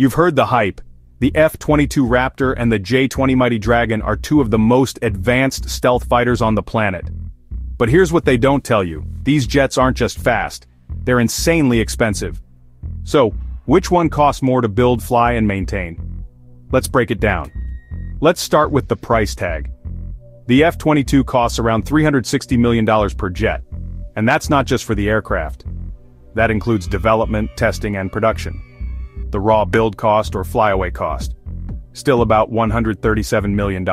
You've heard the hype. The F-22 Raptor and the J-20 Mighty Dragon are two of the most advanced stealth fighters on the planet. But here's what they don't tell you. These jets aren't just fast. They're insanely expensive. So, which one costs more to build, fly, and maintain? Let's break it down. Let's start with the price tag. The F-22 costs around $360 million per jet. And that's not just for the aircraft. That includes development, testing, and production. The raw build cost or flyaway cost. Still about $137 million.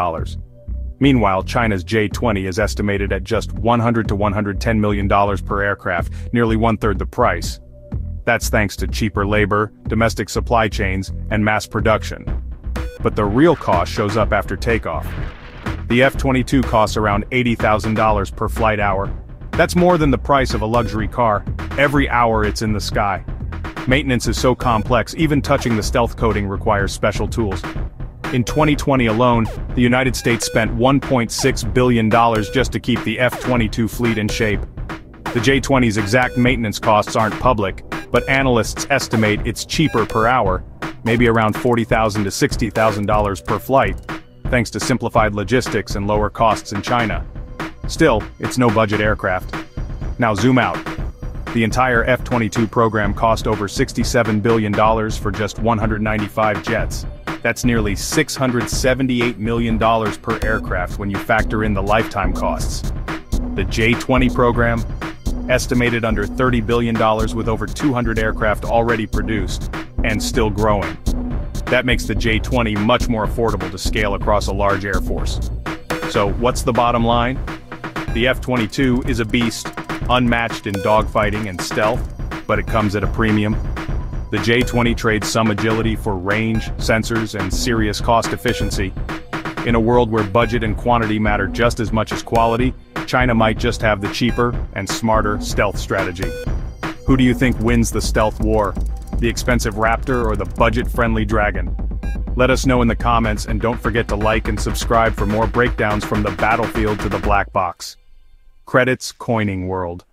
Meanwhile, China's J-20 is estimated at just 100 to $110 million per aircraft, nearly one-third the price. That's thanks to cheaper labor, domestic supply chains, and mass production. But the real cost shows up after takeoff. The F-22 costs around $80,000 per flight hour. That's more than the price of a luxury car, every hour it's in the sky. Maintenance is so complex, even touching the stealth coating requires special tools. In 2020 alone, the United States spent $1.6 billion just to keep the F-22 fleet in shape. The J-20's exact maintenance costs aren't public, but analysts estimate it's cheaper per hour, maybe around $40,000 to $60,000 per flight, thanks to simplified logistics and lower costs in China. Still, it's no budget aircraft. Now zoom out. The entire F-22 program cost over $67 billion for just 195 jets. That's nearly $678 million per aircraft when you factor in the lifetime costs. The J-20 program, estimated under $30 billion with over 200 aircraft already produced, and still growing. That makes the J-20 much more affordable to scale across a large air force. So what's the bottom line? The F-22 is a beast, unmatched in dogfighting and stealth, but it comes at a premium. The J-20 trades some agility for range, sensors, and serious cost efficiency. In a world where budget and quantity matter just as much as quality, China might just have the cheaper and smarter stealth strategy. Who do you think wins the stealth war? The expensive Raptor or the budget-friendly Dragon? Let us know in the comments and don't forget to like and subscribe for more breakdowns from the battlefield to the black box. Credits Coining World